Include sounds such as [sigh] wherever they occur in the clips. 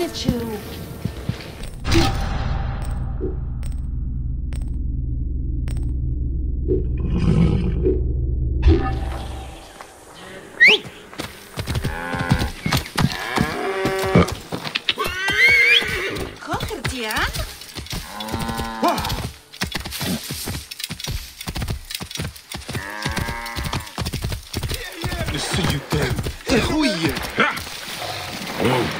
wanted to. Goeie. Oh.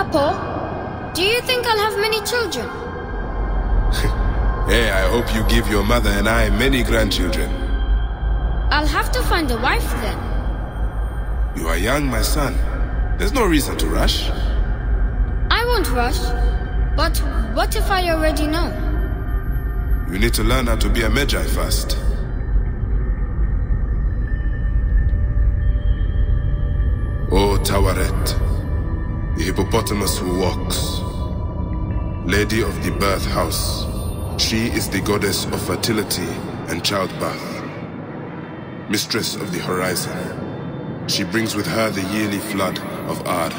Je head. Wow. Papa, do you think I'll have many children? [laughs] Hey, I hope you give your mother and I many grandchildren. I'll have to find a wife then. You are young, my son. There's no reason to rush. I won't rush. But what if I already know? You need to learn how to be a Medjay first. O Taweret, the hippopotamus who walks, Lady of the birth house, she is the goddess of fertility and childbirth, mistress of the horizon. She brings with her the yearly flood of Ar,